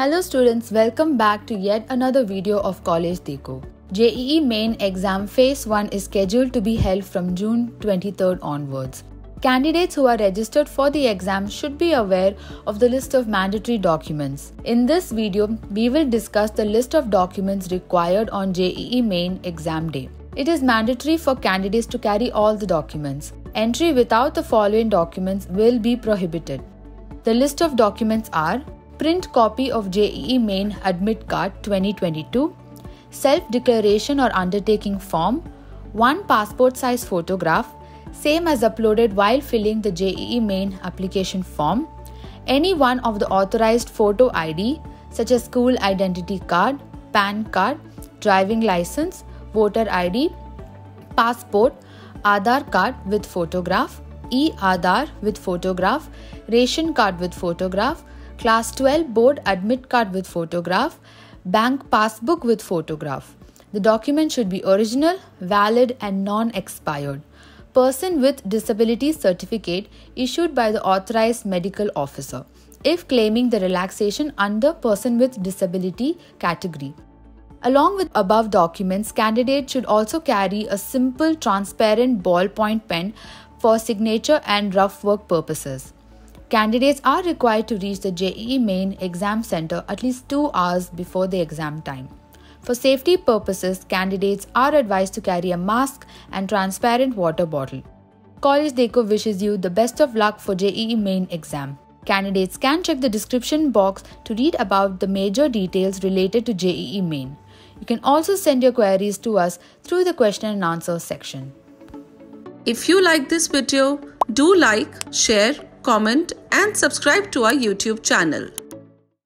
Hello students, welcome back to yet another video of College Dekho. JEE main exam phase 1 is scheduled to be held from June 23rd onwards. Candidates who are registered for the exam should be aware of the list of mandatory documents. In this video, we will discuss the list of documents required on JEE main exam day. It is mandatory for candidates to carry all the documents. Entry without the following documents will be prohibited. The list of documents are print copy of JEE main admit card 2022, self declaration or undertaking form, one passport size photograph, same as uploaded while filling the JEE main application form, any one of the authorized photo ID such as school identity card, PAN card, driving license, voter ID, passport, Aadhaar card with photograph, e-Aadhaar with photograph, ration card with photograph, class 12 board admit card with photograph, bank passbook with photograph. The document should be original, valid and non-expired person with disability certificate issued by the authorized medical officer if claiming the relaxation under person with disability category. Along with above documents, candidate should also carry a simple transparent ballpoint pen for signature and rough work purposes. Candidates are required to reach the JEE main exam center at least 2 hours before the exam time. For safety purposes, candidates are advised to carry a mask and transparent water bottle. College Dekho wishes you the best of luck for JEE main exam. Candidates can check the description box to read about the major details related to JEE main. You can also send your queries to us through the question and answer section. If you like this video, do like, share, comment and subscribe to our YouTube channel.